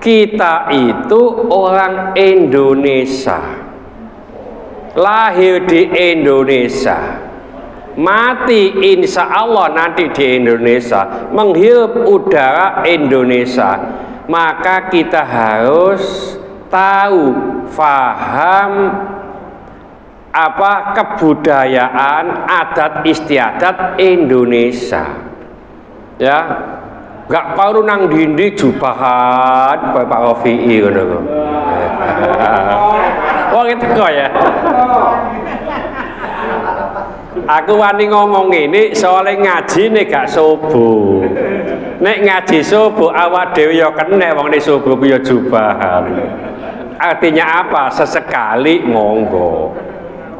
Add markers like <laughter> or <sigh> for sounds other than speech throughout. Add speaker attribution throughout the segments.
Speaker 1: kita itu orang Indonesia. Lahir di Indonesia. Mati insya Allah nanti di Indonesia. Menghirup udara Indonesia. Maka kita harus tahu faham apa kebudayaan adat istiadat Indonesia. Ya nggak perlu nang dindi jubahan Pak Rofi'i ngono kok <laughs> Wong itu kok ya. Aku wani ngomong ini soalnya ngaji nih gak subuh. Nek ngaji subuh awak dewi ya kena wong ini subuh ya jubahan. Artinya apa? Sesekali monggo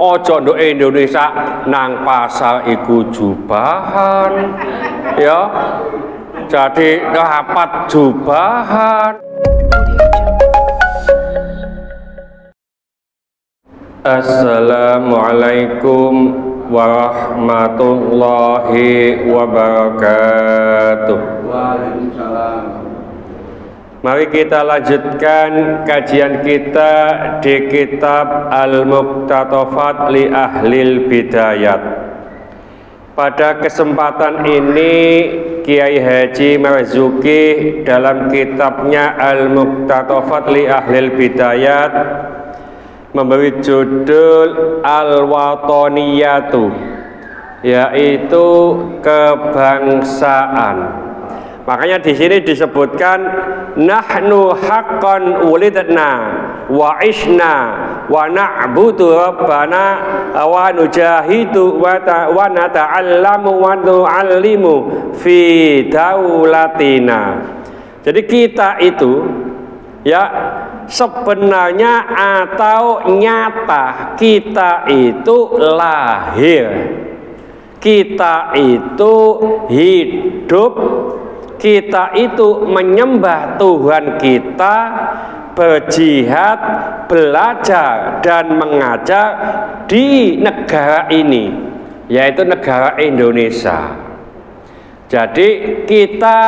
Speaker 1: ojo nduk Indonesia nang pasar iku jubahan. Ya jadi rapat jubahan. Assalamualaikum warahmatullahi wabarakatuh. Waalaikumsalam. Mari kita lanjutkan kajian kita di kitab Al-Muqtatafat li Ahlil Bidayat. Pada kesempatan ini Kiai Haji Marzuki dalam kitabnya Al-Muqtatafat li Ahlil Bidayat memberi judul Al-Watoniyatu yaitu kebangsaan. Makanya di sini disebutkan nahnu haqqan ulidna wa ishna wa na'budu rabbana wa nujahidu wa, wa nata'allamu wa nu'allimu fi daulatina. Jadi kita itu ya sebenarnya atau nyata kita itu lahir. Kita itu hidup kita itu menyembah Tuhan kita berjihad, belajar dan mengajar di negara ini yaitu negara Indonesia. Jadi kita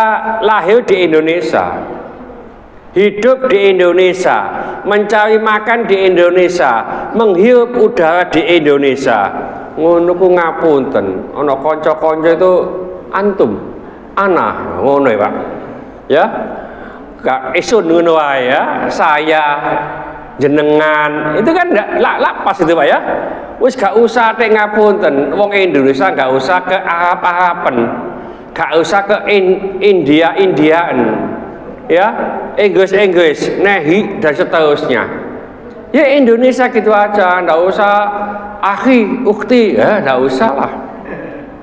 Speaker 1: lahir di Indonesia hidup di Indonesia mencari makan di Indonesia menghirup udara di Indonesia. Ngono ku ngapunten ana kanca-kanca itu antum ana ngono ya ya gak isun ngono ya. Saya jenengan. Itu kan enggak lapas itu Pak ya. Wis gak usah teh ngapunten. Wong Indonesia gak usah ke Arab-Araban gak usah ke in, India Indiaan ya Inggris Inggris nehi dan seterusnya. Ya Indonesia gitu aja. Ndak usah akhi ukti. Ya ndak usah lah.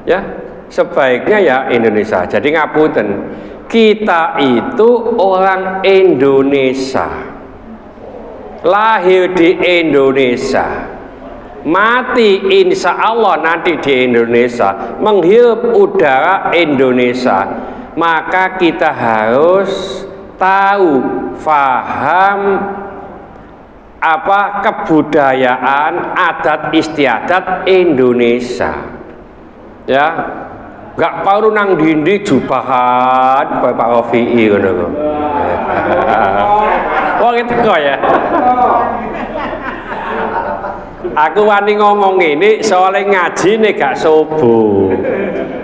Speaker 1: Ya sebaiknya ya Indonesia. Jadi ngapunten kita itu orang Indonesia. Lahir di Indonesia. Mati insya Allah nanti di Indonesia. Menghirup udara Indonesia. Maka kita harus tahu faham apa kebudayaan adat istiadat Indonesia. Ya Gak perlu nang dindi jubahan Pak Rofi'i ngono kok. <laughs> Wong kok ya. Aku wani ngomong ini soalnya ngaji nih gak subuh.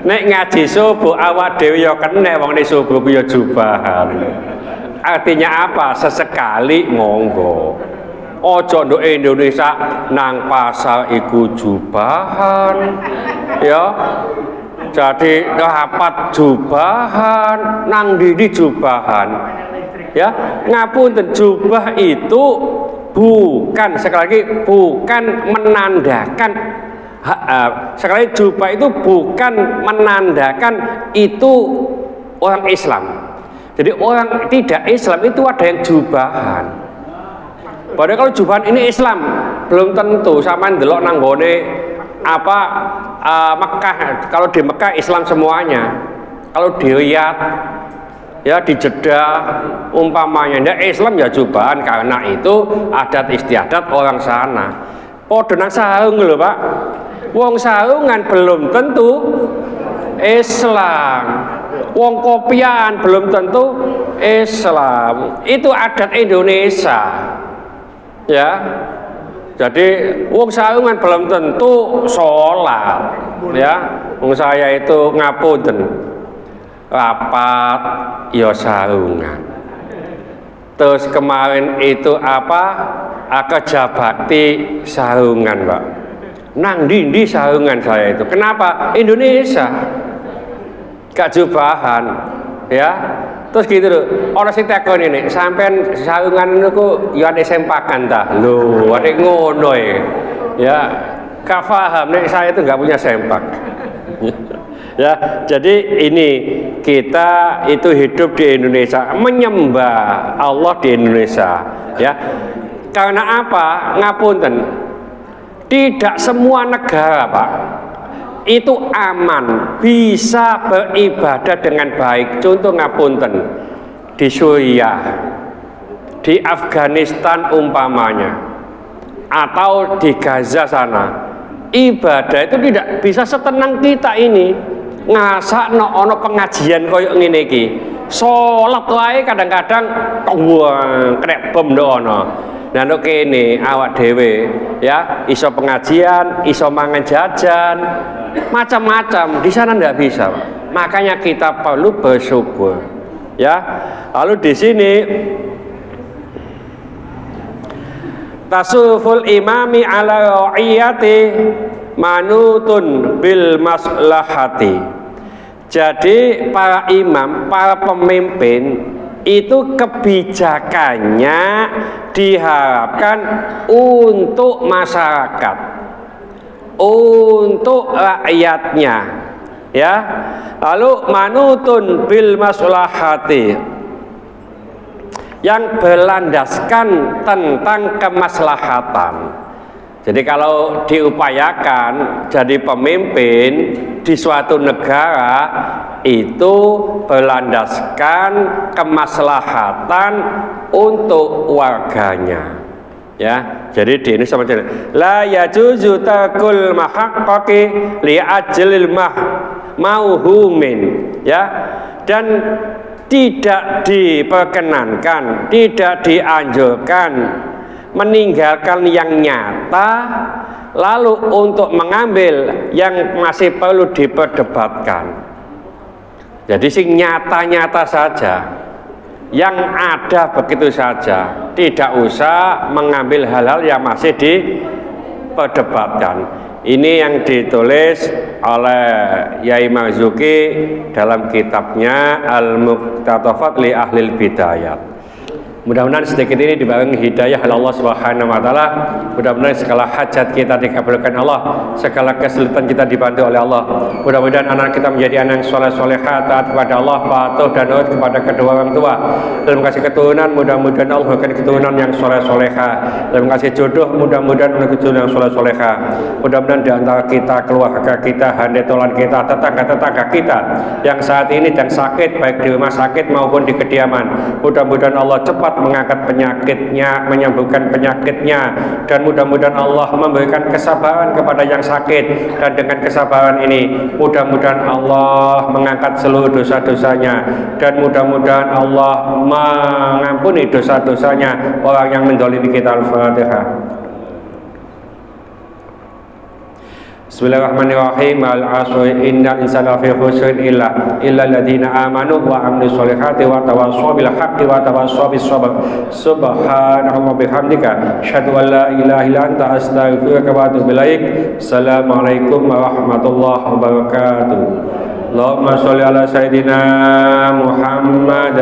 Speaker 1: Nek ngaji subuh awak dewi ya kena wong ini subuh ya jubahan. Artinya apa? Sesekali monggo. Ojo nduk Indonesia nang pasar iku jubahan. Ya, jadi rapat jubahan nang didi jubahan. Ya ngapun jubah itu bukan sekali lagi bukan menandakan ha, uh, sekali lagi jubah itu bukan menandakan itu orang Islam. Jadi orang tidak Islam itu ada yang jubahan. Padahal kalau jubahan ini Islam belum tentu sama delok nanggone apa uh, Mekah. Kalau di Mekah Islam semuanya. Kalau di Riyadh ya di Jeddah umpamanya. Ndak Islam ya cobaan karena itu adat istiadat orang sana. Podo nang sarung lho Pak. Wong sarungan belum tentu Islam. Wong kopian belum tentu Islam. Itu adat Indonesia. Ya jadi wong saungan belum tentu sholat ya. Wong saya itu ngapunten. Rapat ya saungan. Terus kemarin itu apa? Kerja bakti saungan pak nang dindi saungan saya itu? Kenapa? Indonesia. Gak ya terus gitu loh. Orang sing takon ini sampean sarungan niku ya ada sempakan ta? Lho ada ngono ya ya gak paham nih saya itu nggak punya sempak. <laughs> Ya jadi ini kita itu hidup di Indonesia menyembah Allah di Indonesia ya. Karena apa? Ngapunten. Tidak semua negara Pak itu aman bisa beribadah dengan baik. Contoh ngapunten di Suriah di Afghanistan umpamanya atau di Gaza sana ibadah itu tidak bisa setenang kita ini. Ngasak no ono pengajian koyok ngene iki. Salat wae kadang-kadang wah kena bom do ono. Nah nek kene awak dhewe ya iso pengajian, iso mangan jajan, macam-macam. Di sana ndak bisa. Makanya kita perlu bersyukur. Ya. Lalu di sini tasuful imami ala ra'iyati manutun bil maslahati. Jadi para imam, para pemimpin itu kebijakannya diharapkan untuk masyarakat untuk rakyatnya. Ya. Lalu manutun bil maslahati. Yang berlandaskan tentang kemaslahatan. Jadi kalau diupayakan jadi pemimpin di suatu negara itu berlandaskan kemaslahatan untuk warganya. Ya, jadi di ini sama la yajuzu takul mahaqqaqi li ajlil mah mauhumin. Ya dan tidak diperkenankan, tidak dianjurkan meninggalkan yang nyata lalu untuk mengambil yang masih perlu diperdebatkan. Jadi sing nyata-nyata saja yang ada begitu saja. Tidak usah mengambil hal-hal yang masih diperdebatkan. Ini yang ditulis oleh Yai Marzuki dalam kitabnya Al-Muqtatafat li Ahlil Bidayat Mudah-mudahan sedikit ini dibarengi hidayah oleh Allah Subhanahu wa taala. Mudah-mudahan segala hajat kita dikabulkan Allah, segala kesulitan kita dibantu oleh Allah. Mudah-mudahan anak kita menjadi anak yang soleh soleha taat kepada Allah, patuh dan nurut kepada kedua orang tua. Dalam kasih keturunan, mudah-mudahan Allah berikan keturunan yang soleh soleha. Dalam kasih jodoh, mudah-mudahan anak keturunan yang soleh soleha. Mudah-mudahan di antara kita, keluarga kita, handetolan kita, tetangga-tetangga kita yang saat ini dan sakit baik di rumah sakit maupun di kediaman. Mudah-mudahan Allah cepat mengangkat penyakitnya, menyembuhkan penyakitnya. Dan mudah-mudahan Allah memberikan kesabaran kepada yang sakit. Dan dengan kesabaran ini mudah-mudahan Allah mengangkat seluruh dosa-dosanya. Dan mudah-mudahan Allah mengampuni dosa-dosanya. Orang yang mendolimi kita Al-Fatihah بسم الله الرحمن الرحيم العصر إن الإنسان في خسر إلا إلا الذين آمنوا وعملوا الصالحات وتواصوا بالحق وتواصوا بالصبر سبحان الله وبحمدك أشهد أن لا إله إلا أنت أستغفرك وأتوب إليك السلام عليكم ورحمة الله وبركاته اللهم صل على سيدنا محمد